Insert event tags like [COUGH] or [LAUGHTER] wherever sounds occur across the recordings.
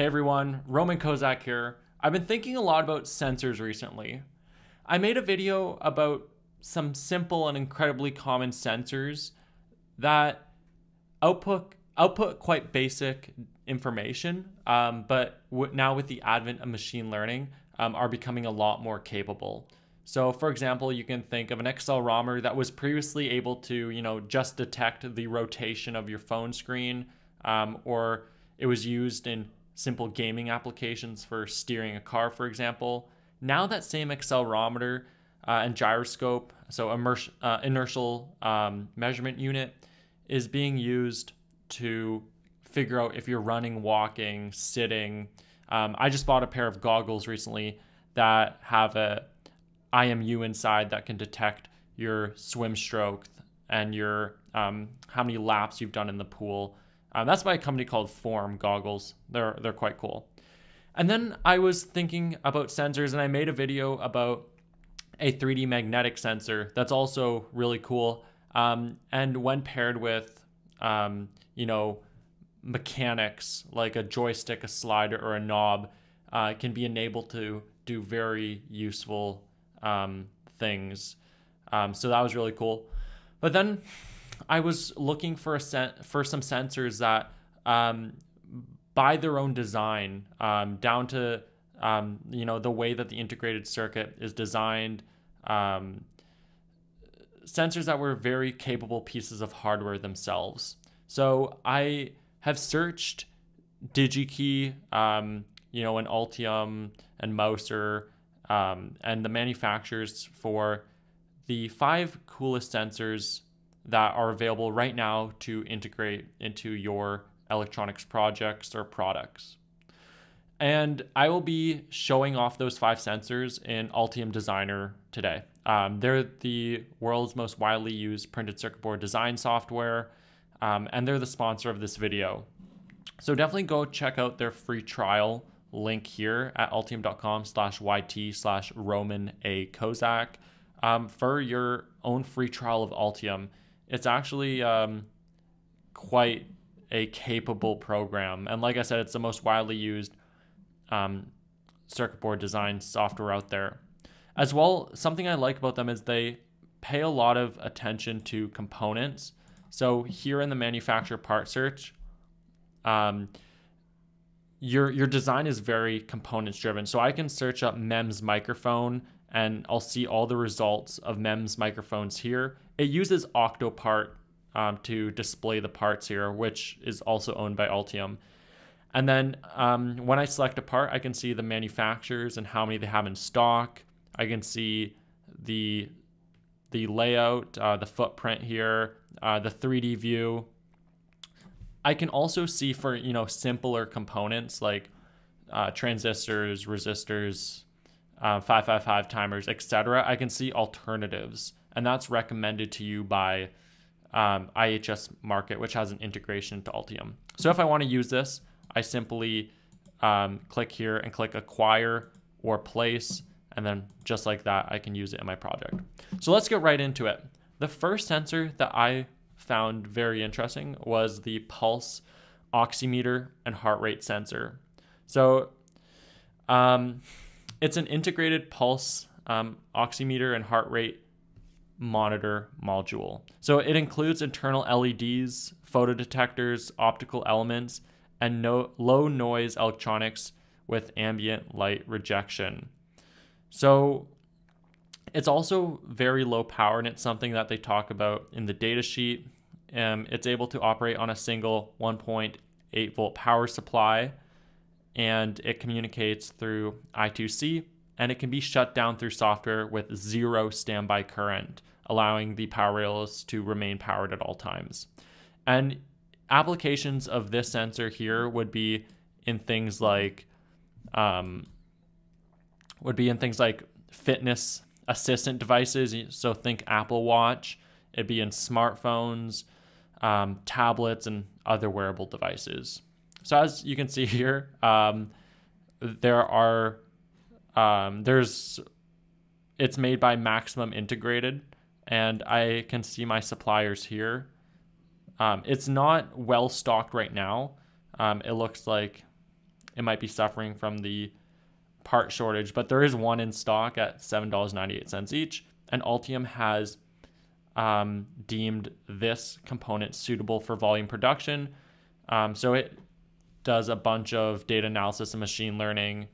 Hey everyone, Roman Kozak here. I've been thinking a lot about sensors recently. I made a video about some simple and incredibly common sensors that output output quite basic information, um, but now with the advent of machine learning, um, are becoming a lot more capable. So, for example, you can think of an accelerometer that was previously able to, you know, just detect the rotation of your phone screen, um, or it was used in simple gaming applications for steering a car, for example. Now that same accelerometer uh, and gyroscope, so uh, inertial um, measurement unit, is being used to figure out if you're running, walking, sitting. Um, I just bought a pair of goggles recently that have a IMU inside that can detect your swim stroke and your um, how many laps you've done in the pool. Um, that's by a company called Form Goggles. They're they're quite cool. And then I was thinking about sensors, and I made a video about a 3D magnetic sensor that's also really cool. Um, and when paired with, um, you know, mechanics like a joystick, a slider, or a knob, uh, can be enabled to do very useful um, things. Um, so that was really cool. But then I was looking for a sen- for some sensors that um, by their own design, um, down to um, you know the way that the integrated circuit is designed, um, sensors that were very capable pieces of hardware themselves. So I have searched DigiKey, um, you know, and Altium and Mouser um, and the manufacturers for the five coolest sensors that are available right now to integrate into your electronics projects or products. And I will be showing off those five sensors in Altium Designer today. Um, they're the world's most widely used printed circuit board design software, um, and they're the sponsor of this video. So definitely go check out their free trial link here at altium.com slash YT slash Roman A. Kozak um, for your own free trial of Altium. It's actually um, quite a capable program. And like I said, it's the most widely used um, circuit board design software out there. As well, something I like about them is they pay a lot of attention to components. So here in the manufacturer part search, um, your your design is very components driven. So I can search up MEMS microphone and I'll see all the results of MEMS microphones here. It uses Octopart um, to display the parts here, which is also owned by Altium. And then um, when I select a part, I can see the manufacturers and how many they have in stock. I can see the the layout, uh, the footprint here, uh, the 3D view, I can also see for you know simpler components like uh, transistors, resistors, uh, 555 timers, etc. I can see alternatives, and that's recommended to you by um, IHS Markit, which has an integration to Altium. So if I want to use this, I simply um, click here and click acquire or place, and then just like that, I can use it in my project. So let's get right into it. The first sensor that I found very interesting was the pulse oximeter and heart rate sensor. So um, it's an integrated pulse um, oximeter and heart rate monitor module. So it includes internal LEDs, photodetectors, optical elements, and no, low noise electronics with ambient light rejection. So it's also very low power, and it's something that they talk about in the data sheet um, it's able to operate on a single 1.8 volt power supply and it communicates through I2C and it can be shut down through software with zero standby current, allowing the power rails to remain powered at all times. And applications of this sensor here would be in things like um, would be in things like fitness assistant devices. So think Apple Watch. It'd be in smartphones, um, tablets, and other wearable devices. So as you can see [LAUGHS] here, um, there are um, there's it's made by Maximum Integrated, and I can see my suppliers here. Um, it's not well stocked right now. Um, it looks like it might be suffering from the part shortage, but there is one in stock at $7.98 each. And Altium has um, deemed this component suitable for volume production. Um, so it does a bunch of data analysis and machine learning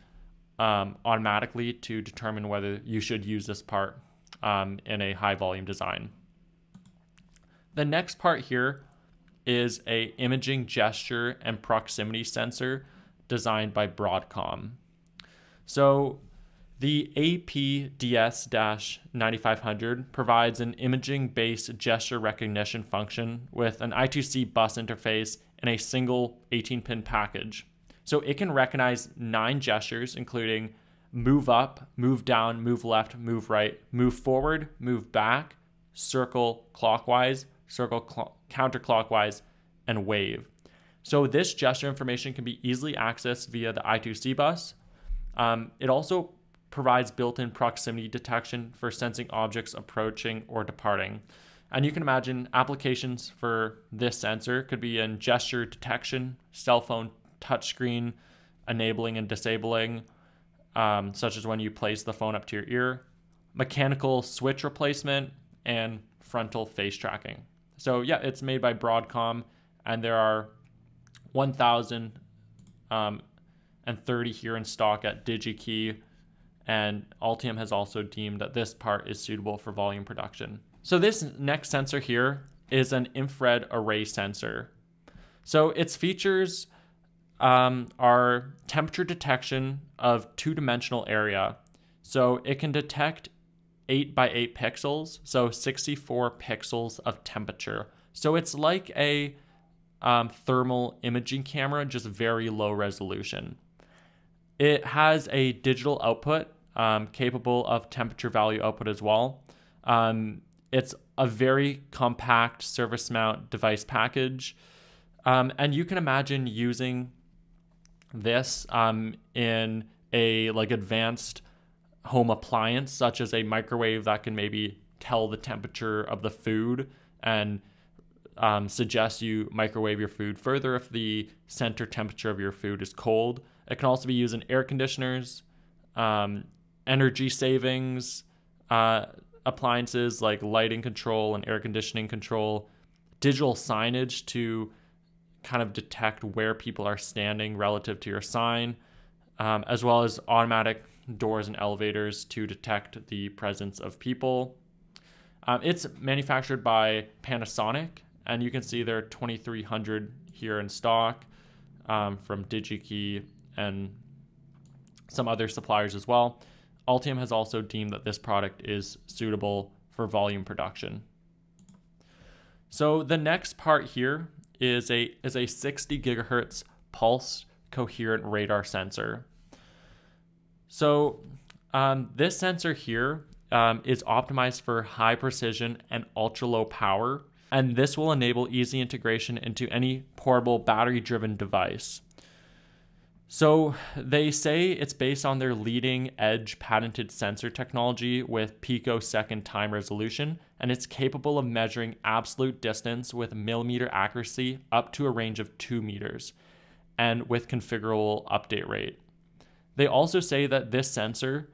um, automatically to determine whether you should use this part um, in a high volume design. The next part here is a imaging gesture and proximity sensor designed by Broadcom. So the APDS-9500 provides an imaging-based gesture recognition function with an I2C bus interface and a single 18-pin package. So it can recognize nine gestures, including move up, move down, move left, move right, move forward, move back, circle clockwise, circle cl- counterclockwise, and wave. So this gesture information can be easily accessed via the I2C bus. Um, it also provides built-in proximity detection for sensing objects approaching or departing. And you can imagine applications for this sensor could be in gesture detection, cell phone touchscreen enabling and disabling, um, such as when you place the phone up to your ear, mechanical switch replacement, and frontal face tracking. So, yeah, it's made by Broadcom, and there are 1,030 um, here in stock at DigiKey. And Altium has also deemed that this part is suitable for volume production. So, this next sensor here is an infrared array sensor. So, its features um, are temperature detection of two dimensional area. So it can detect 8 by 8 pixels, so 64 pixels of temperature. So it's like a um, thermal imaging camera, just very low resolution. It has a digital output um, capable of temperature value output as well. Um, it's a very compact surface mount device package. Um, and you can imagine using this um, in a like advanced home appliance such as a microwave that can maybe tell the temperature of the food and um, suggest you microwave your food further if the center temperature of your food is cold. It can also be used in air conditioners, um, energy savings uh, appliances like lighting control and air conditioning control, digital signage to kind of detect where people are standing relative to your sign, um, as well as automatic doors and elevators to detect the presence of people. Um, it's manufactured by Panasonic, and you can see there are 2300 here in stock um, from DigiKey and some other suppliers as well. Altium has also deemed that this product is suitable for volume production. So the next part here is a is a 60 gigahertz pulse coherent radar sensor. So um, this sensor here um, is optimized for high precision and ultra low power, and this will enable easy integration into any portable battery driven device. So they say it's based on their leading edge patented sensor technology with picosecond time resolution, and it's capable of measuring absolute distance with millimeter accuracy up to a range of two meters, and with configurable update rate. They also say that this sensor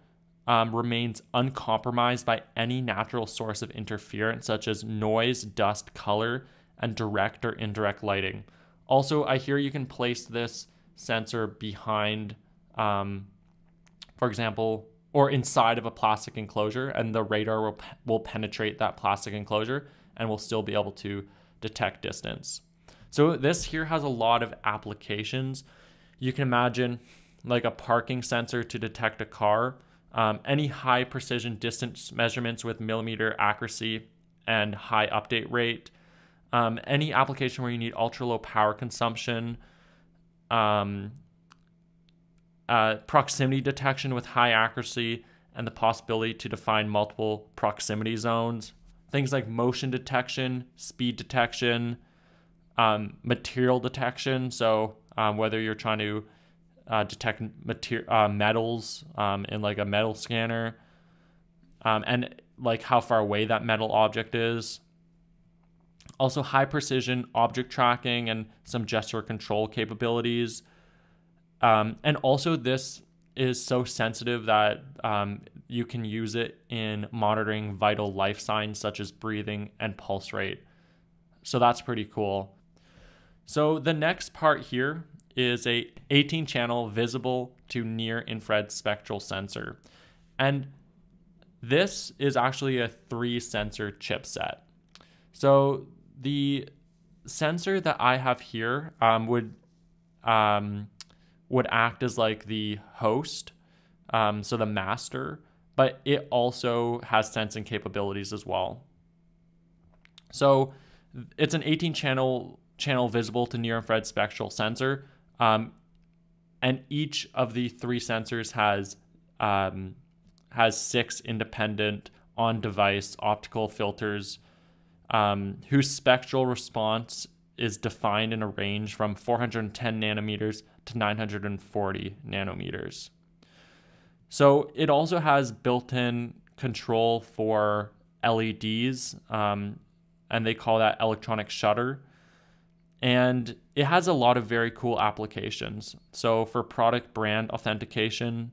um, remains uncompromised by any natural source of interference, such as noise, dust, color, and direct or indirect lighting. Also, I hear you can place this sensor behind, um, for example, or inside of a plastic enclosure, and the radar will, will penetrate that plastic enclosure and will still be able to detect distance. So this here has a lot of applications. You can imagine like a parking sensor to detect a car, um, any high precision distance measurements with millimeter accuracy and high update rate, um, any application where you need ultra low power consumption, um, uh, proximity detection with high accuracy and the possibility to define multiple proximity zones. Things like motion detection, speed detection, um, material detection. So um, whether you're trying to uh, detect mater- uh, metals um, in like a metal scanner, um, and like how far away that metal object is. Also, high precision object tracking and some gesture control capabilities. Um, and also, this is so sensitive that um, you can use it in monitoring vital life signs such as breathing and pulse rate. So that's pretty cool. So the next part here is a 18 channel visible to near infrared spectral sensor. And this is actually a three sensor chipset. So the sensor that I have here um, would um, would act as like the host, um, so the master, but it also has sensing capabilities as well. So it's an 18 channel channel visible to near infrared spectral sensor, um, and each of the three sensors has um, has six independent on device optical filters um, whose spectral response is defined in a range from 410 nanometers to 940 nanometers. So it also has built in control for LEDs, um, and they call that electronic shutter. And it has a lot of very cool applications. So for product brand authentication,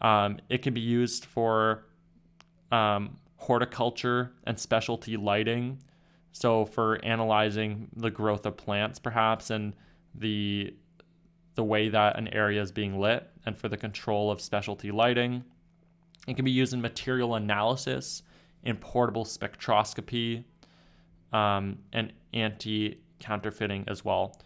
um, it can be used for um, horticulture and specialty lighting. So for analyzing the growth of plants, perhaps, and the the way that an area is being lit, and for the control of specialty lighting, it can be used in material analysis, in portable spectroscopy, um, and anti counterfeiting as well.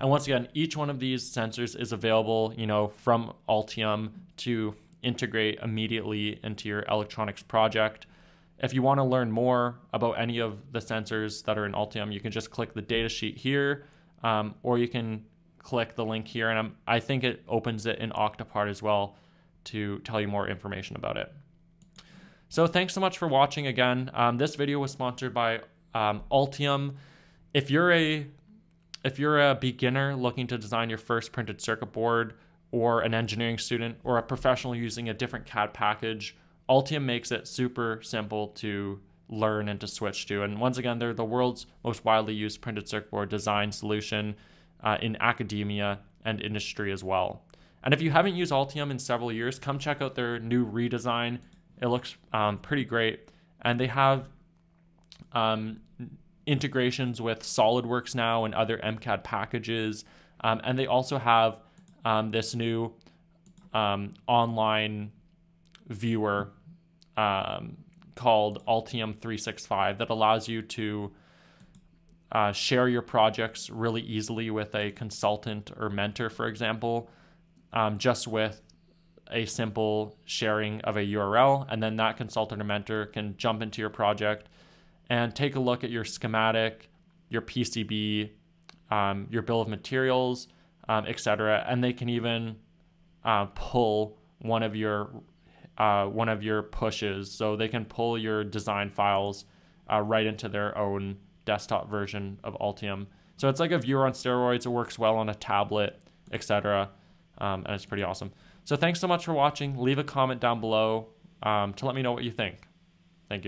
And once again, each one of these sensors is available, you know, from Altium to integrate immediately into your electronics project. If you want to learn more about any of the sensors that are in Altium, you can just click the datasheet here, um, or you can click the link here, and I'm, I think it opens it in Octopart as well to tell you more information about it. So thanks so much for watching again. Um, this video was sponsored by um, Altium. If you're a if you're a beginner looking to design your first printed circuit board, or an engineering student, or a professional using a different CAD package, Altium makes it super simple to learn and to switch to. And once again, they're the world's most widely used printed circuit board design solution uh, in academia and industry as well. And if you haven't used Altium in several years, come check out their new redesign. It looks um, pretty great. And they have um, integrations with SolidWorks now and other MCAD packages. Um, and they also have um, this new um, online viewer um, called Altium 365 that allows you to uh, share your projects really easily with a consultant or mentor, for example, um, just with a simple sharing of a URL. And then that consultant or mentor can jump into your project and take a look at your schematic, your PCB, um, your bill of materials, um, etc. And they can even uh, pull one of your uh, one of your pushes, so they can pull your design files uh, right into their own desktop version of Altium. So it's like a viewer on steroids. It works well on a tablet, etc. Um, and it's pretty awesome. So thanks so much for watching. Leave a comment down below um, to let me know what you think.